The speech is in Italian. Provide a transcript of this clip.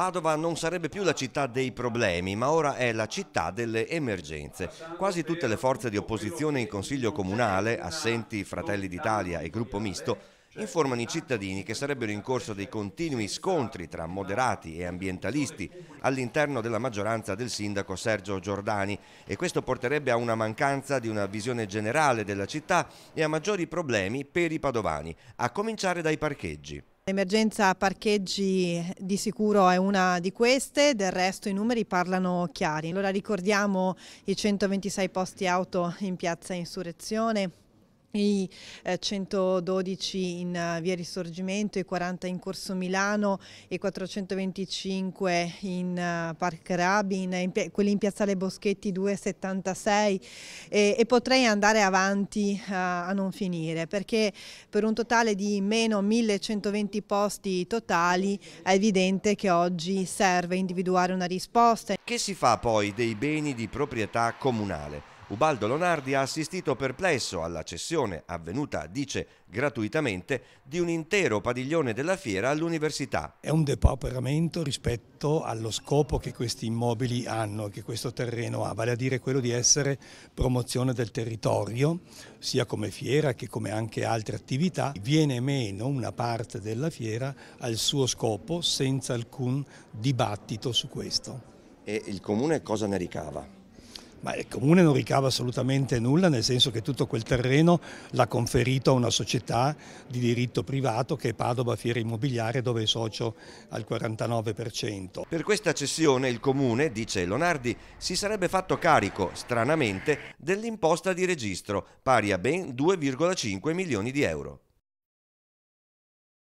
Padova non sarebbe più la città dei problemi, ma ora è la città delle emergenze. Quasi tutte le forze di opposizione in Consiglio Comunale, assenti Fratelli d'Italia e Gruppo Misto, informano i cittadini che sarebbero in corso dei continui scontri tra moderati e ambientalisti all'interno della maggioranza del sindaco Sergio Giordani e questo porterebbe a una mancanza di una visione generale della città e a maggiori problemi per i padovani, a cominciare dai parcheggi. L'emergenza parcheggi di sicuro è una di queste, del resto i numeri parlano chiari. Allora ricordiamo i 126 posti auto in piazza Insurrezione, i eh, 112 in uh, via Risorgimento, i 40 in Corso Milano, i 425 in uh, Park Rabin, in quelli in Piazzale Boschetti 276 e, e potrei andare avanti uh, a non finire perché per un totale di meno 1120 posti totali è evidente che oggi serve individuare una risposta. Che si fa poi dei beni di proprietà comunale? Ubaldo Lonardi ha assistito perplesso alla cessione avvenuta, dice, gratuitamente, di un intero padiglione della fiera all'università. È un depauperamento rispetto allo scopo che questi immobili hanno, che questo terreno ha, vale a dire quello di essere promozione del territorio, sia come fiera che come anche altre attività. Viene meno una parte della fiera al suo scopo senza alcun dibattito su questo. E il comune cosa ne ricava? Ma il comune non ricava assolutamente nulla, nel senso che tutto quel terreno l'ha conferito a una società di diritto privato che è Padova Fiera Immobiliare dove è socio al 49%. Per questa cessione il comune, dice Lonardi, si sarebbe fatto carico, stranamente, dell'imposta di registro, pari a ben 2,5 milioni di euro.